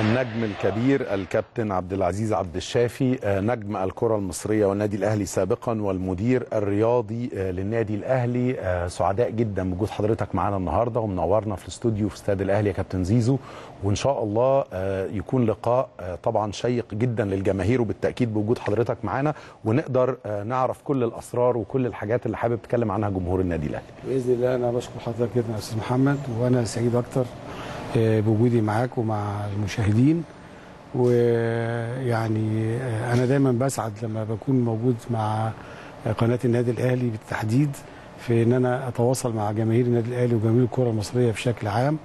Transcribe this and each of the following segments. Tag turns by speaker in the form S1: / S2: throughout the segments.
S1: النجم الكبير الكابتن عبد العزيز عبد الشافي آه، نجم الكرة المصرية والنادي الأهلي سابقا والمدير الرياضي آه، للنادي الأهلي. آه، سعداء جدا بوجود حضرتك معانا النهاردة ومنورنا في الاستوديو في استاد الأهلي يا كابتن زيزو. وإن شاء الله يكون لقاء طبعا شيق جدا للجماهير وبالتأكيد بوجود حضرتك معانا. ونقدر نعرف كل الأسرار وكل الحاجات اللي حابب تتكلم عنها جمهور النادي الأهلي.
S2: بإذن الله أنا بشكر حضرتك جدا يا أستاذ محمد وأنا سعيد أكتر آه، بوجودي معاك ومع المشاهدين. ويعني آه، أنا دايما بسعد لما بكون موجود مع قناة النادي الأهلي بالتحديد في إن أنا أتواصل مع جماهير النادي الأهلي وجماهير الكرة المصرية بشكل عام.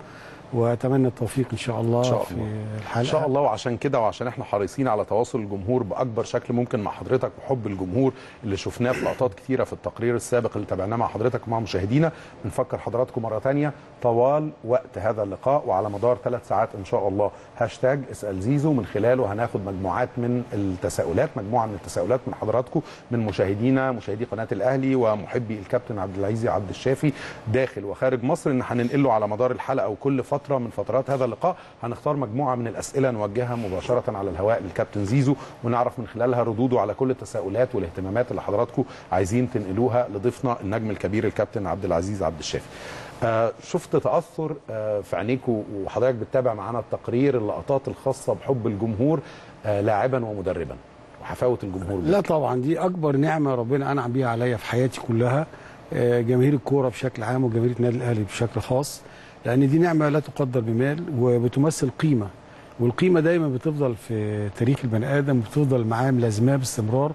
S2: وأتمنى التوفيق إن شاء الله
S1: إن شاء
S2: في
S1: الله.
S2: الحلقة.
S1: إن شاء الله. وعشان كده وعشان إحنا حريصين على تواصل الجمهور بأكبر شكل ممكن مع حضرتك وحب الجمهور اللي شفناه في لقطات كتيرة في التقرير السابق اللي تابعناه مع حضرتك ومع مشاهدينا. بنفكر حضراتكم مرة تانية. طوال وقت هذا اللقاء وعلى مدار ثلاث ساعات إن شاء الله. هاشتاج اسأل زيزو. من خلاله هناخد مجموعات من التساؤلات مجموعة من التساؤلات من حضراتكم من مشاهدينا مشاهدي قناة الأهلي ومحبي الكابتن عبد العزيز عبد الشافي داخل وخارج مصر. إن هننقله على مدار الحلقة وكل فترة من فترات هذا اللقاء. هنختار مجموعة من الأسئلة نوجهها مباشرة على الهواء للكابتن زيزو ونعرف من خلالها ردوده على كل التساؤلات والاهتمامات اللي حضراتكم عايزين تنقلوها لضيفنا النجم الكبير الكابتن عبد العزيز عبد الشافي. آه شفت تأثر آه في عينيكوا وحضرتك بتتابع معانا التقرير اللقطات الخاصة بحب الجمهور آه لاعبا ومدربا وحفاوة الجمهور
S2: لا طبعا دي أكبر نعمة ربنا أنعم بيها عليا في حياتي كلها آه، جماهير الكورة بشكل عام وجماهير النادي الأهلي بشكل خاص. لأن دي نعمة لا تقدر بمال وبتمثل قيمة والقيمة دايما بتفضل في تاريخ البني آدم وبتفضل معاه ملازماه باستمرار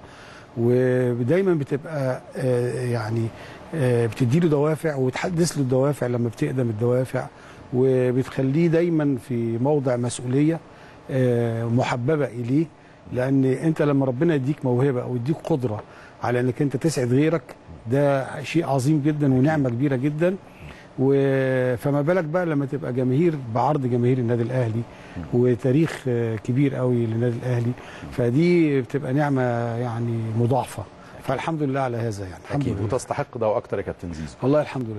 S2: ودايما بتبقى آه، يعني آه، بتديله دوافع وتحدث له الدوافع لما بتقدم الدوافع وبتخليه دايما في موضع مسؤولية آه، محببة إليه لأن أنت لما ربنا يديك موهبة أو يديك قدرة على إنك أنت تسعد غيرك ده شيء عظيم جدا ونعمة كبيرة جدا. فما بالك بقى لما تبقى جماهير بعرض جماهير النادي الأهلي وتاريخ كبير قوي للنادي الأهلي فدي بتبقى نعمة يعني مضاعفة. فالحمد لله على هذا يعني. الحمد لله.
S1: وتستحق ده وأكتر يا كابتن زيزو.
S2: والله الحمد لله.